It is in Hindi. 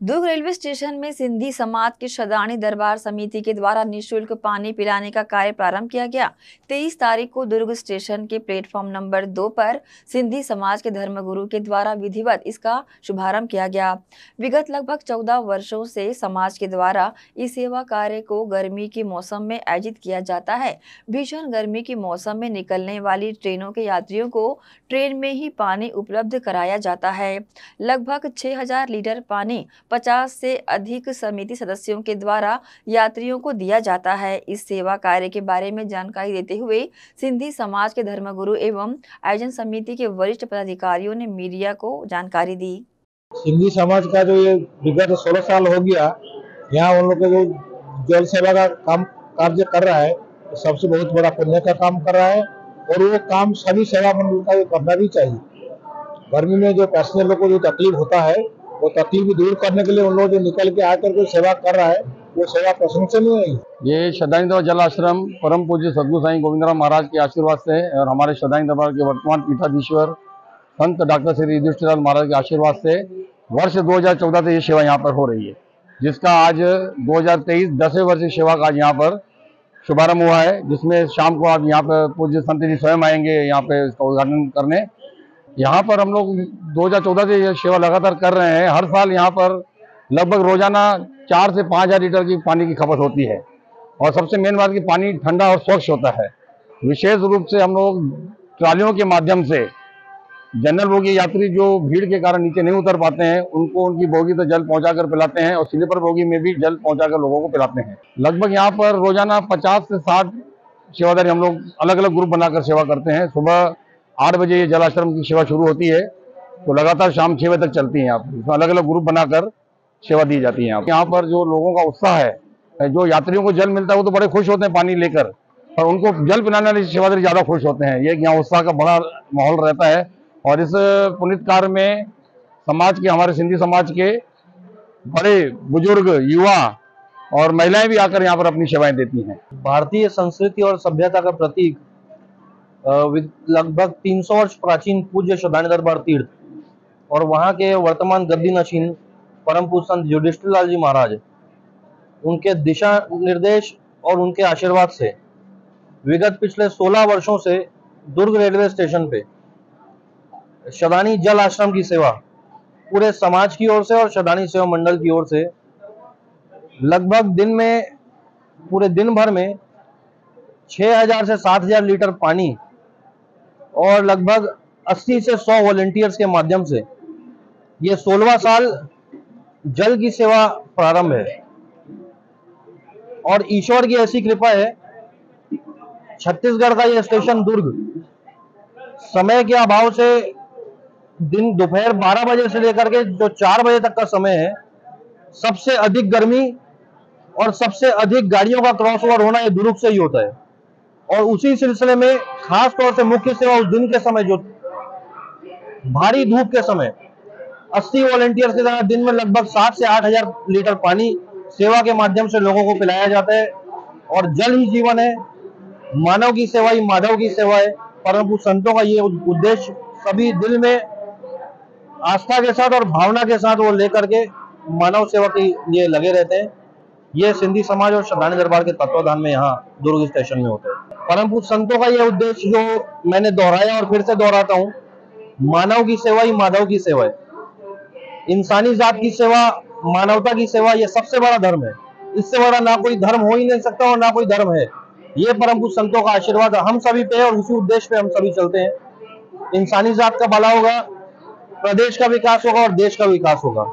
दुर्ग रेलवे स्टेशन में सिंधी समाज के शदानी दरबार समिति के द्वारा निशुल्क पानी पिलाने का कार्य प्रारंभ किया गया। 23 तारीख को दुर्ग स्टेशन के प्लेटफॉर्म नंबर दो पर सिंधी समाज के धर्मगुरु के द्वारा विधिवत इसका शुभारंभ किया गया। विगत लगभग 14 वर्षों से समाज के द्वारा इस सेवा कार्य को गर्मी के मौसम में आयोजित किया जाता है। भीषण गर्मी के मौसम में निकलने वाली ट्रेनों के यात्रियों को ट्रेन में ही पानी उपलब्ध कराया जाता है। लगभग 6000 लीटर पानी 50 से अधिक समिति सदस्यों के द्वारा यात्रियों को दिया जाता है। इस सेवा कार्य के बारे में जानकारी देते हुए सिंधी समाज के धर्मगुरु एवं आयोजन समिति के वरिष्ठ पदाधिकारियों ने मीडिया को जानकारी दी। सिंधी समाज का जो ये विगत सोलह साल हो गया, यहाँ उन लोग जो जल सेवा का काम, कार्य कर रहा है तो सबसे बहुत बड़ा पुण्य का काम कर रहा है और वो काम सभी सेवा मंडल का करना भी चाहिए। गर्मी में जो पैसेंजर लोग को जो तकलीफ़ होता है वो तकलीफ़ दूर करने के लिए उन लोग जो निकल के आकर के सेवा कर रहा है। वो सेवा प्रशंसनीय है। ये दरबार जल आश्रम, परम पूज्य सदगुरु साईं गोविंदराम महाराज के आशीर्वाद से और हमारे श्रद्धांजलि दरबार के वर्तमान पीठाधीश्वर संत डॉक्टर श्री युधिष्ठिर महाराज के आशीर्वाद से वर्ष 2014 से ये सेवा यहाँ पर हो रही है, जिसका आज 2023 दसवें वर्ष सेवा का आज यहाँ पर शुभारंभ हुआ है, जिसमें शाम को आप यहाँ पर पूज्य संत जी स्वयं आएँगे यहाँ पे इसका उद्घाटन करने। यहाँ पर हम लोग 2014 से ये सेवा लगातार कर रहे हैं। हर साल यहाँ पर लगभग रोज़ाना चार से पाँच हज़ार लीटर की पानी की खपत होती है। और सबसे मेन बात कि पानी ठंडा और स्वच्छ होता है। विशेष रूप से हम लोग ट्रालियों के माध्यम से जनरल बोगी यात्री जो भीड़ के कारण नीचे नहीं उतर पाते हैं, उनको उनकी बोगी तक जल पहुंचाकर पिलाते हैं और स्लीपर बोगी में भी जल पहुंचाकर लोगों को पिलाते हैं। लगभग यहाँ पर रोज़ाना 50 से 60 सेवादारी हम लोग अलग अलग ग्रुप बनाकर सेवा करते हैं। सुबह आठ बजे ये जलाश्रम की सेवा शुरू होती है तो लगातार शाम छः बजे तक चलती है यहाँ पर इसमें अलग अलग ग्रुप बनाकर सेवा दी जाती है यहाँ यहाँ पर जो लोगों का उत्साह है जो यात्रियों को जल मिलता है, वो तो बड़े खुश होते हैं पानी लेकर और उनको जल पिलाने वाले सेवादारी ज़्यादा खुश होते हैं। ये यहाँ उत्साह का बड़ा माहौल रहता है। और इस पुनित कार्य में समाज के, हमारे सिंधी समाज के बड़े बुज़ुर्ग, युवा और महिलाएँ भी आकर यहाँ पर अपनी सेवाएँ देती हैं। भारतीय संस्कृति और सभ्यता का प्रतीक लगभग 300 वर्ष प्राचीन पूज्य श्रद्धानी दरबार तीर्थ। और वहाँ के वर्तमान गद्दी नशीन परम पूज संत युधिष्ठिर लाल जी महाराज, उनके दिशा निर्देश और उनके आशीर्वाद से विगत पिछले 16 वर्षों से दुर्ग रेलवे स्टेशन पे शदानी जल आश्रम की सेवा पूरे समाज की ओर से और शदानी सेवा मंडल की ओर से लगभग दिन में, पूरे दिन भर में 6000 से 7000 लीटर पानी और लगभग 80 से 100 वॉलेंटियर्स के माध्यम से ये सोलवा साल जल की सेवा प्रारंभ है। और ईश्वर की ऐसी कृपा है, छत्तीसगढ़ का यह स्टेशन दुर्ग, समय के अभाव से दिन दोपहर 12 बजे से लेकर के जो 4 बजे तक का समय है, सबसे अधिक गर्मी और सबसे अधिक गाड़ियों का क्रॉस ओवर होना यह दुर्ग से ही होता है। और उसी सिलसिले में खास तौर से मुख्य सेवा उस दिन के समय जो भारी धूप के समय 80 वॉलेंटियर के द्वारा दिन में लगभग 7 से 8000 लीटर पानी सेवा के माध्यम से लोगों को पिलाया जाता है और जल ही जीवन है। मानव की सेवा ही माधव की सेवा है। परंतु संतों का ये उद्देश्य सभी दिल में आस्था के साथ और भावना के साथ वो लेकर के मानव सेवा के लिए लगे रहते हैं। ये सिंधी समाज और श्रद्धानी दरबार के तत्वाधान में यहाँ दुर्ग स्टेशन में होते हैं। परम पूज संतों का यह उद्देश्य जो मैंने दोहराया और फिर से दोहराता हूँ, मानव की सेवा ही माधव की सेवा है। इंसानी जात की सेवा, मानवता की सेवा यह सबसे बड़ा धर्म है। इससे बड़ा ना कोई धर्म हो ही नहीं सकता और ना कोई धर्म है। ये परम पूज संतों का आशीर्वाद हम सभी पे और उसी उद्देश्य पे हम सभी चलते हैं। इंसानी जात का भला होगा, प्रदेश का विकास होगा और देश का विकास होगा।